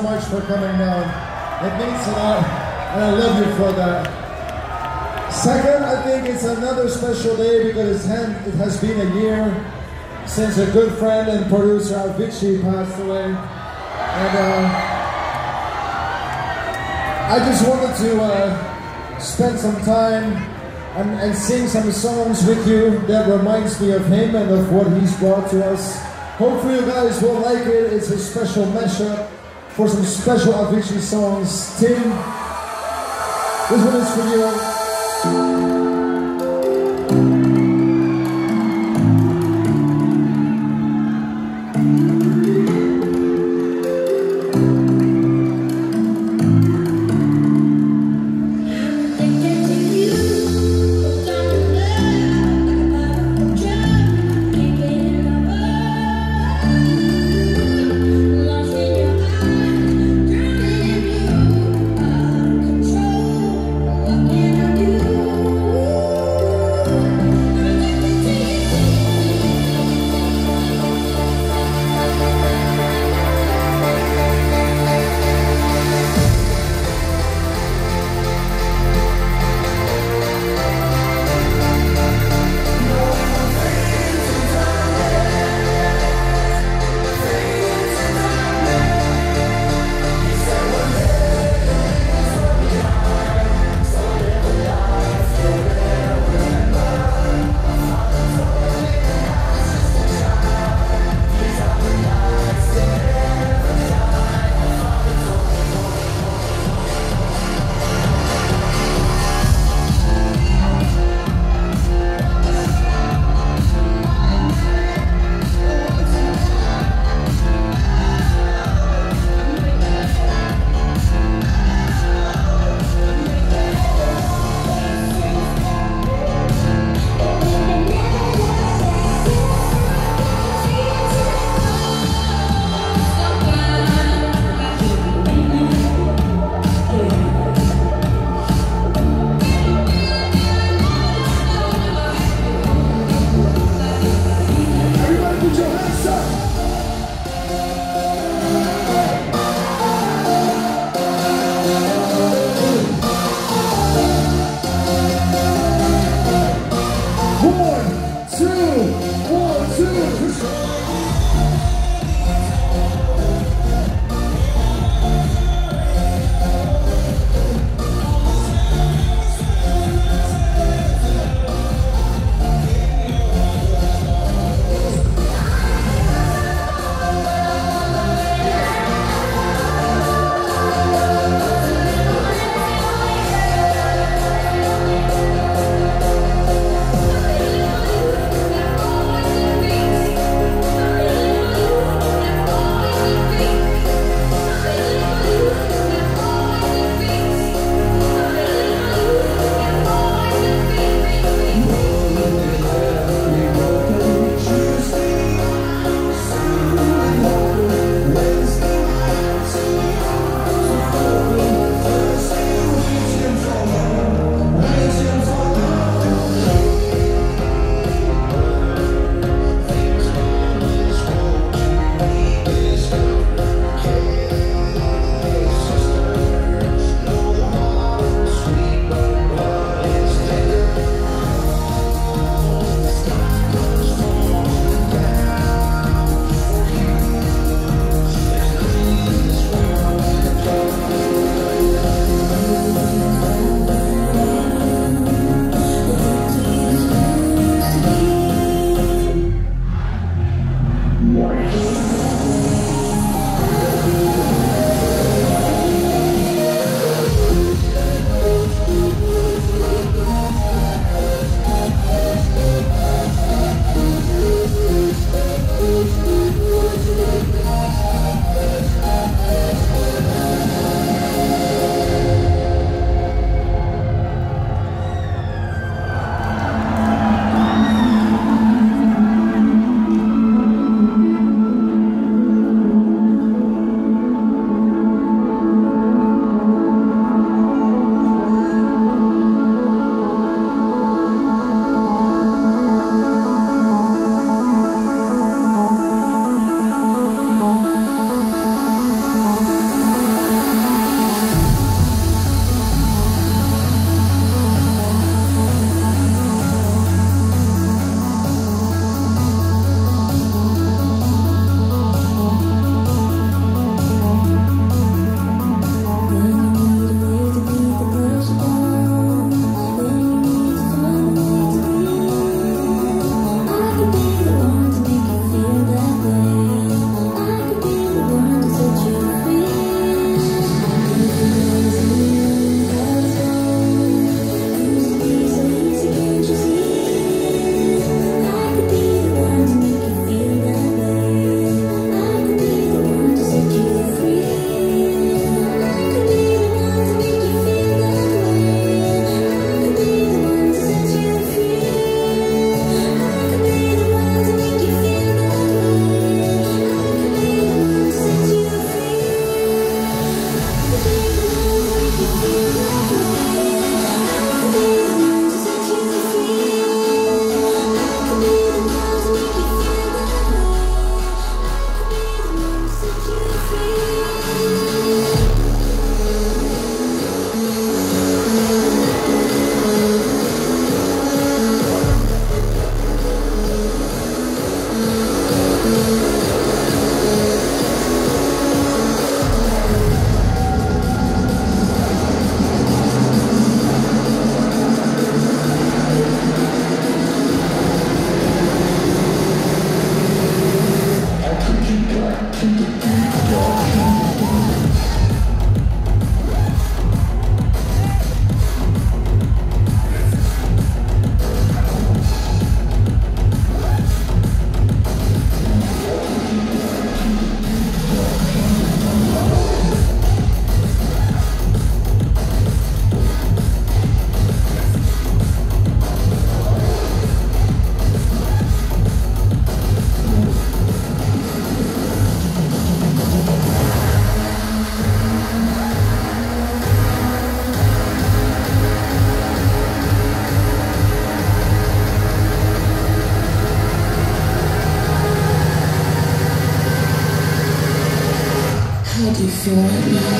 so much for coming down. It means a lot, and I love you for that. Second, I think it's another special day because it has been a year since a good friend and producer Avicii passed away. And uh, I just wanted to uh, spend some time and, and sing some songs with you that reminds me of him and of what he's brought to us. Hopefully you guys will like it. It's a special mashup for some special Avicii songs. Tim, this one is for you. For now.